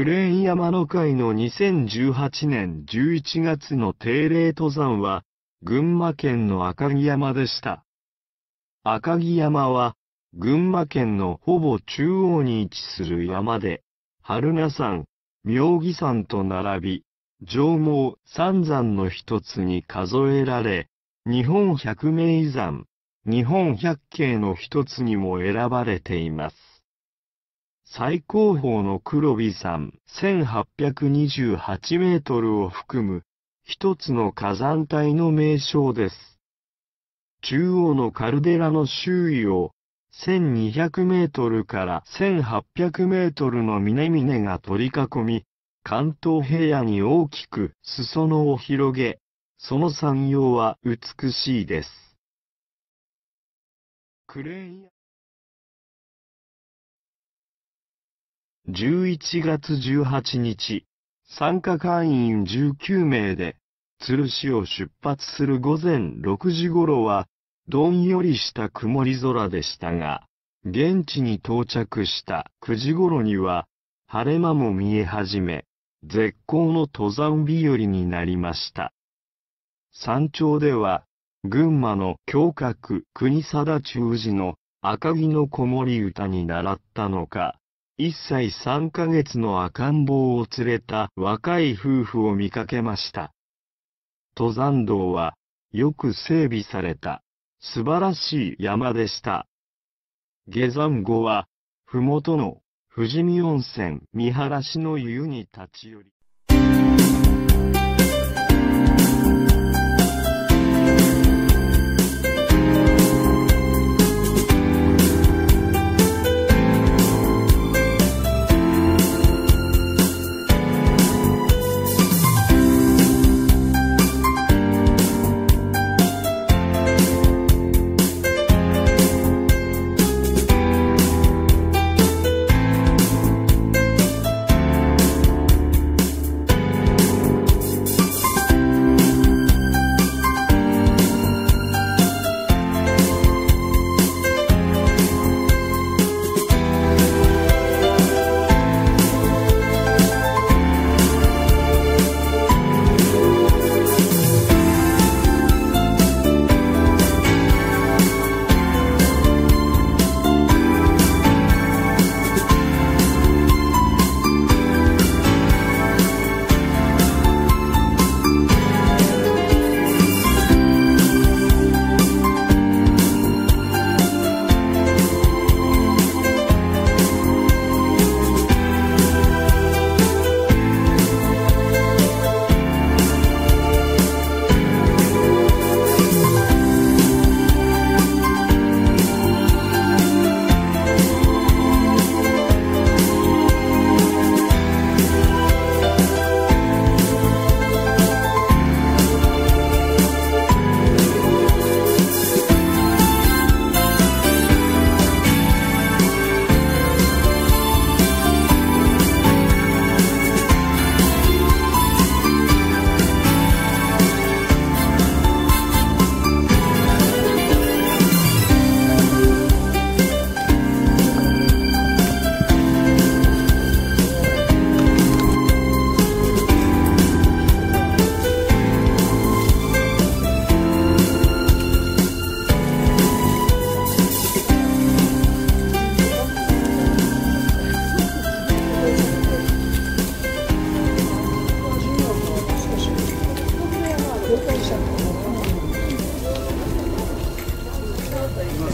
クレーン山の会の2018年11月の定例登山は、群馬県の赤城山でした。赤城山は、群馬県のほぼ中央に位置する山で、春名山、妙義山と並び、上毛三山の一つに数えられ、日本百名山、日本百景の一つにも選ばれています。最高峰の黒尾山1828メートルを含む一つの火山帯の名称です。中央のカルデラの周囲を1200メートルから1800メートルの峰々が取り囲み、関東平野に大きく裾野を広げ、その山陽は美しいです。クレーン11月18日、参加会員19名で、鶴市を出発する午前6時頃は、どんよりした曇り空でしたが、現地に到着した9時頃には、晴れ間も見え始め、絶好の登山日和になりました。山頂では、群馬の胸郭国貞中寺の赤城の子守歌に習ったのか、一歳3ヶ月の赤ん坊を連れた若い夫婦を見かけました。登山道はよく整備された素晴らしい山でした。下山後は、ふもとの富士見温泉見晴らしの湯に立ち寄り、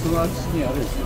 そのあにあれですね。